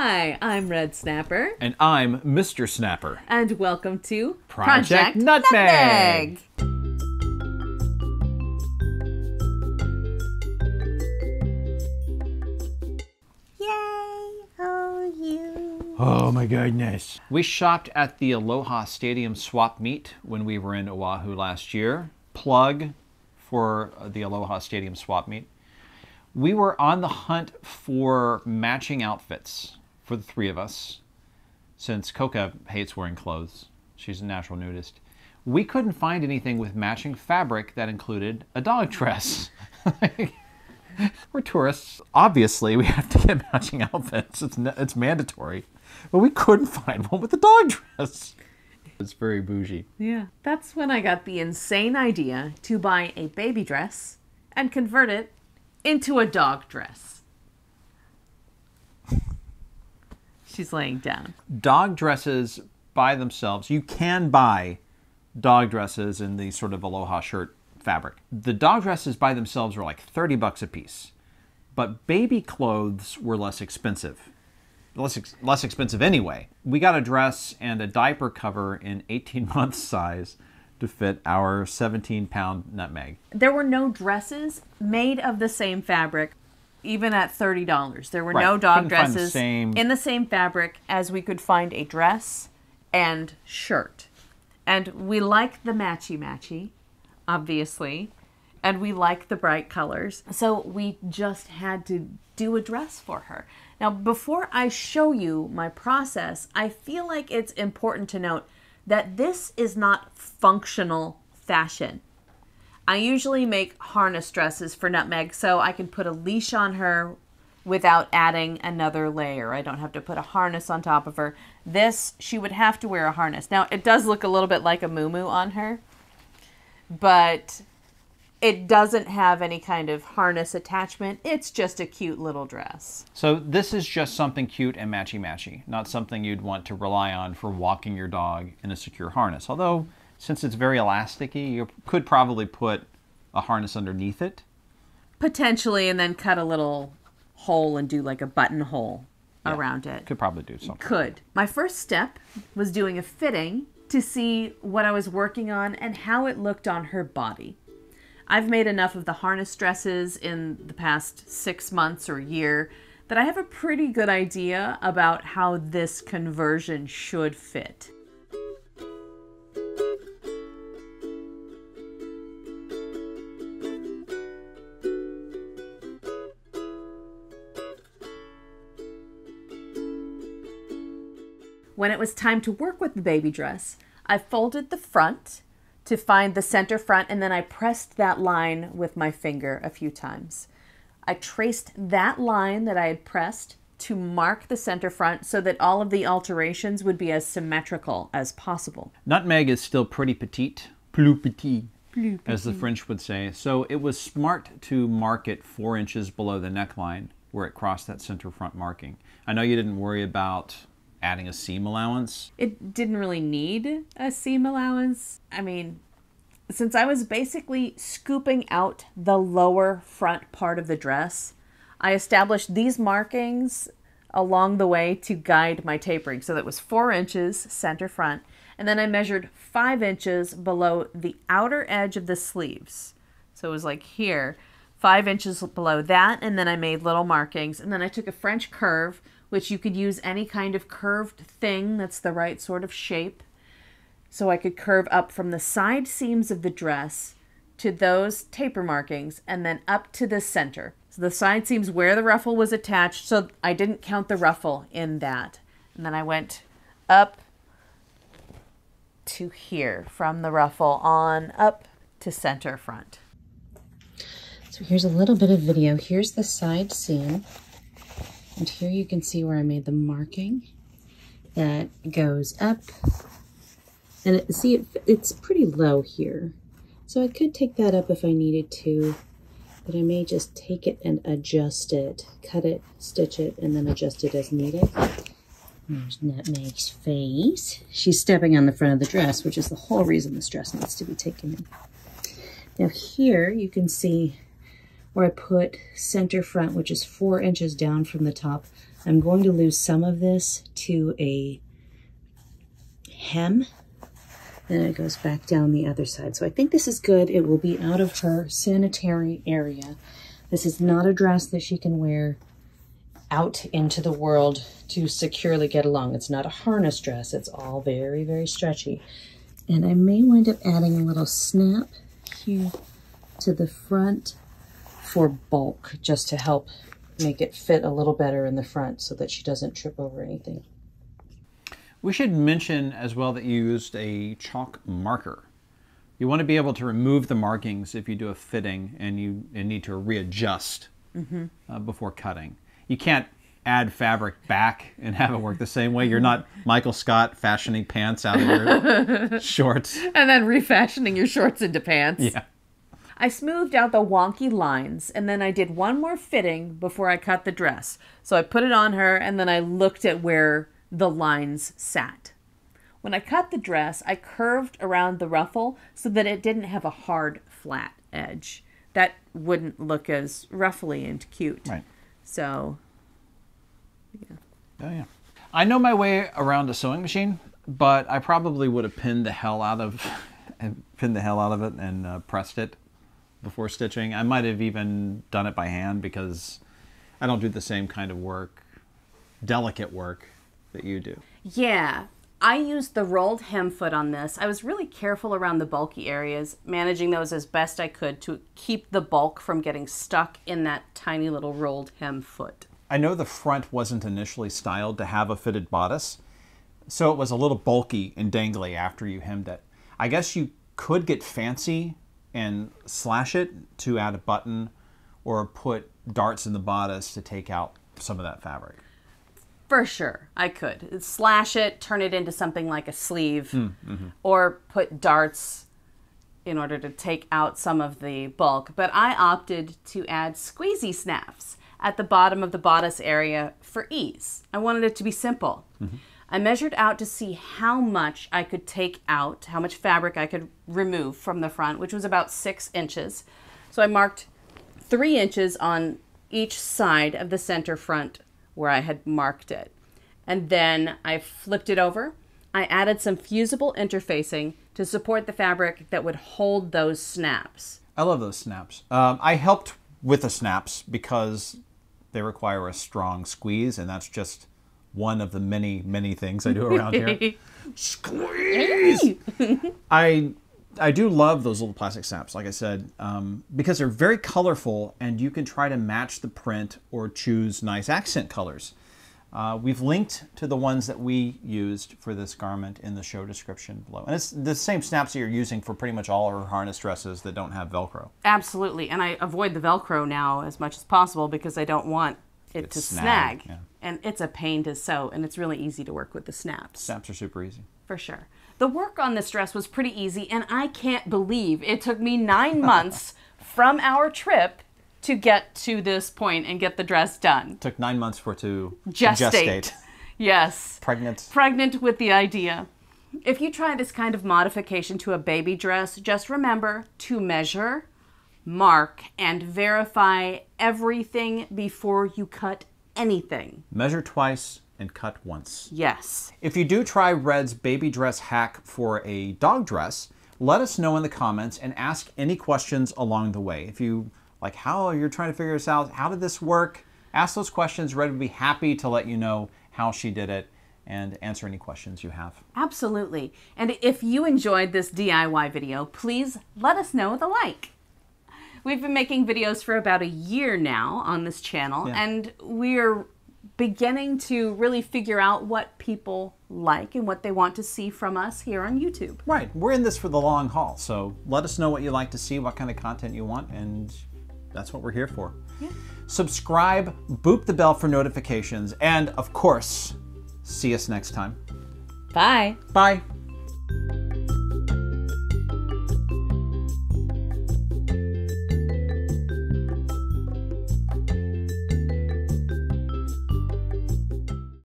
Hi, I'm Red Snapper. And I'm Mr. Snapper. And welcome to Project, Nutmeg. Yay! Oh, you. Oh my goodness. We shopped at the Aloha Stadium swap meet when we were in Oahu last year. Plug for the Aloha Stadium swap meet. We were on the hunt for matching outfits for the three of us, since Coca hates wearing clothes. She's a natural nudist. We couldn't find anything with matching fabric that included a dog dress. We're tourists. Obviously, we have to get matching outfits. It's, it's mandatory. But we couldn't find one with a dog dress. It's very bougie. Yeah. That's when I got the insane idea to buy a baby dress and convert it into a dog dress. She's laying down. Dog dresses by themselves, you can buy dog dresses in the sort of aloha shirt fabric. The dog dresses by themselves were like 30 bucks a piece. But baby clothes were less expensive. Less, ex- less expensive anyway. We got a dress and a diaper cover in 18 month size to fit our 17 pound nutmeg. There were no dresses made of the same fabric, even at $30. There were Right. no dog the dresses same- in the same fabric as we could find a dress and shirt. And we like the matchy matchy, obviously, and we like the bright colors. So we just had to do a dress for her. Now, before I show you my process, I feel like it's important to note that this is not functional fashion. I usually make harness dresses for Nutmeg so I can put a leash on her without adding another layer. I don't have to put a harness on top of her. This, she would have to wear a harness. Now, it does look a little bit like a moo on her, but it doesn't have any kind of harness attachment. It's just a cute little dress. So this is just something cute and matchy matchy, not something you'd want to rely on for walking your dog in a secure harness. Although, since it's very elasticy, you could probably put a harness underneath it. Potentially, and then cut a little hole and do like a buttonhole around it. Could probably do something. could. My first step was doing a fitting to see what I was working on and how it looked on her body. I've made enough of the harness dresses in the past six months or year that I have a pretty good idea about how this conversion should fit. When it was time to work with the baby dress, I folded the front to find the center front and then I pressed that line with my finger a few times. I traced that line that I had pressed to mark the center front so that all of the alterations would be as symmetrical as possible. Nutmeg is still pretty petite, plus petit, as the French would say. So it was smart to mark it four inches below the neckline where it crossed that center front marking. I know you didn't worry about adding a seam allowance. It didn't really need a seam allowance. I mean, since I was basically scooping out the lower front part of the dress, I established these markings along the way to guide my tapering. So that was four inches center front, and then I measured five inches below the outer edge of the sleeves. So it was like here, five inches below that, and then I made little markings. And then I took a French curve, which you could use any kind of curved thing that's the right sort of shape. So I could curve up from the side seams of the dress to those taper markings and then up to the center. So the side seams where the ruffle was attached, so I didn't count the ruffle in that. And then I went up to here from the ruffle on up to center front. So here's a little bit of video. Here's the side seam. And here you can see where I made the marking that goes up. And it, see, it, it's pretty low here. So I could take that up if I needed to, but I may just take it and adjust it, cut it, stitch it, and then adjust it as needed. There's Nutmeg's face. She's stepping on the front of the dress, which is the whole reason this dress needs to be taken in. Now here you can see where I put center front, which is four inches down from the top. I'm going to lose some of this to a hem. Then it goes back down the other side. So I think this is good. It will be out of her sanitary area. This is not a dress that she can wear out into the world to securely get along. It's not a harness dress. It's all very, very stretchy. And I may wind up adding a little snap here to the front for bulk, just to help make it fit a little better in the front so that she doesn't trip over anything. We should mention as well that you used a chalk marker. You want to be able to remove the markings if you do a fitting and you and need to readjust uh, before cutting. You can't add fabric back and have it work the same way. You're not Michael Scott fashioning pants out of your shorts. And then refashioning your shorts into pants. Yeah. I smoothed out the wonky lines and then I did one more fitting before I cut the dress. So I put it on her and then I looked at where the lines sat. When I cut the dress, I curved around the ruffle so that it didn't have a hard, flat edge. That wouldn't look as ruffly and cute. Right. So, yeah. Oh yeah. I know my way around a sewing machine, but I probably would have pinned the hell out of and pinned the hell out of it and uh, pressed it before stitching. I might have even done it by hand because I don't do the same kind of work, delicate work that you do. Yeah, I used the rolled hem foot on this. I was really careful around the bulky areas, managing those as best I could to keep the bulk from getting stuck in that tiny little rolled hem foot. I know the front wasn't initially styled to have a fitted bodice, so it was a little bulky and dangly after you hemmed it. I guess you could get fancy and slash it to add a button or put darts in the bodice to take out some of that fabric. For sure, I could slash it, turn it into something like a sleeve, hmm, mm-hmm. or put darts in order to take out some of the bulk. But I opted to add squeezy snaps at the bottom of the bodice area for ease. I wanted it to be simple. Mm-hmm. I measured out to see how much I could take out, how much fabric I could remove from the front, which was about six inches. So I marked three inches on each side of the center front where I had marked it. And then I flipped it over. I added some fusible interfacing to support the fabric that would hold those snaps. I love those snaps. Um, I helped with the snaps because they require a strong squeeze, and that's just one of the many, many things I do around here. Squeeze! I I do love those little plastic snaps, like I said, um, because they're very colorful, and you can try to match the print or choose nice accent colors. Uh, we've linked to the ones that we used for this garment in the show description below. And it's the same snaps that you're using for pretty much all our harness dresses that don't have Velcro. Absolutely. And I avoid the Velcro now as much as possible because I don't want it to snag, snag. yeah. And it's a pain to sew, and it's really easy to work with the snaps. Snaps are super easy. For sure. The work on this dress was pretty easy, and I can't believe it took me nine months from our trip to get to this point and get the dress done. It took nine months for it to Gestate. gestate. Yes. Pregnant. Pregnant with the idea. If you try this kind of modification to a baby dress, just remember to measure, mark, and verify everything before you cut anything. Measure twice and cut once. Yes. If you do try Red's baby dress hack for a dog dress, let us know in the comments and ask any questions along the way. If you like how you're trying to figure this out, how did this work? Ask those questions. Red would be happy to let you know how she did it and answer any questions you have. Absolutely. And if you enjoyed this DIY video, please let us know with a like. We've been making videos for about a year now on this channel, Yeah. and we're beginning to really figure out what people like and what they want to see from us here on YouTube. Right, we're in this for the long haul, so let us know what you like to see, what kind of content you want, and that's what we're here for. Yeah. Subscribe, boop the bell for notifications, and of course, see us next time. bye. Bye.